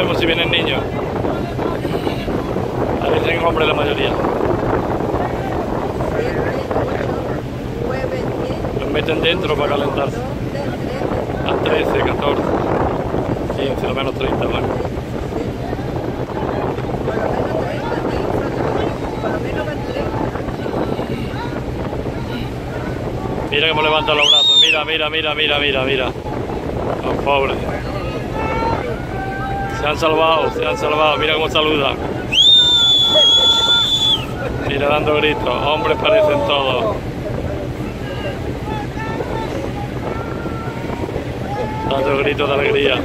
sabemos si vienen niños. Parecen hombres la mayoría. Los meten dentro para calentarse. A 13, 14, 15, lo menos 30, bueno. Mira cómo levanta los brazos, mira, mira, mira, mira, mira, mira. Los pobres. Se han salvado, se han salvado, mira cómo saludan. Mira dando gritos, hombres parecen todos. Dando gritos de alegría.